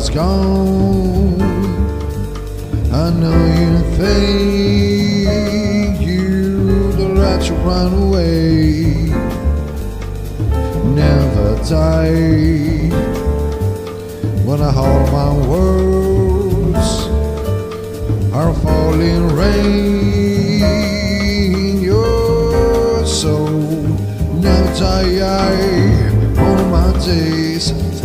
has gone. I know you think you the right to run away, never die. When I hold my words are falling rain, your soul never die. All my days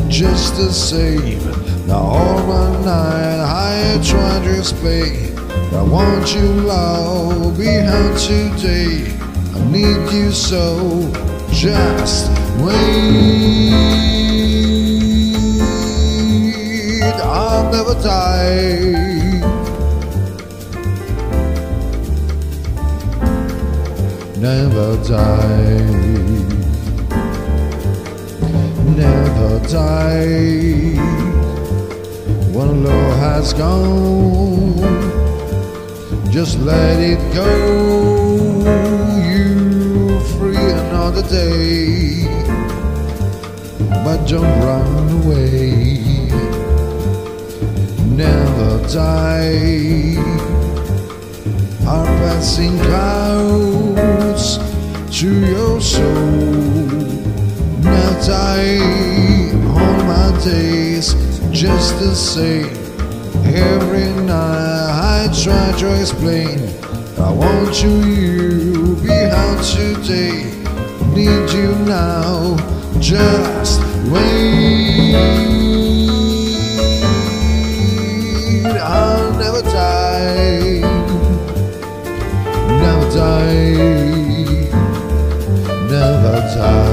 just the same. Now all my night I try to explain. I want you love behind today. I need you so. Just wait. I'll never die. Never die never die. Has gone, just let it go. You free another day, but don't run away. Never die. Are passing clouds to your soul now die all my days just the same. Every night I try to explain. I want you, you behind today. Need you now, just wait. I'll never die, never die, never die.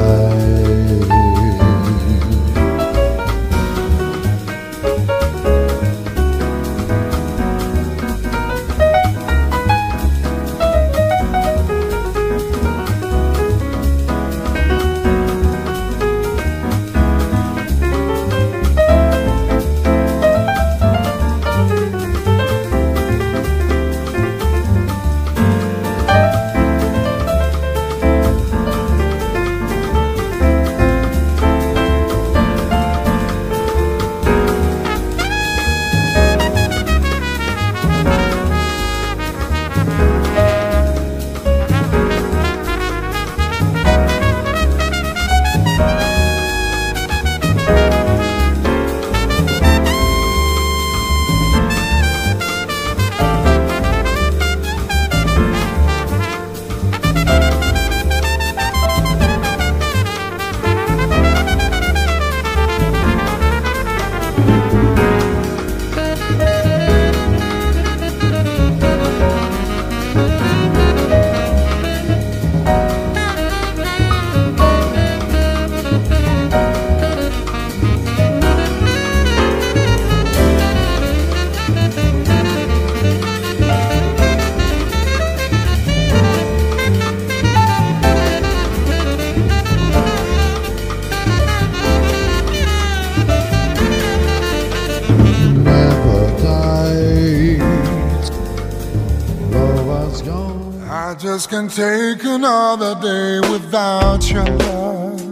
Never just can't take another day without your love.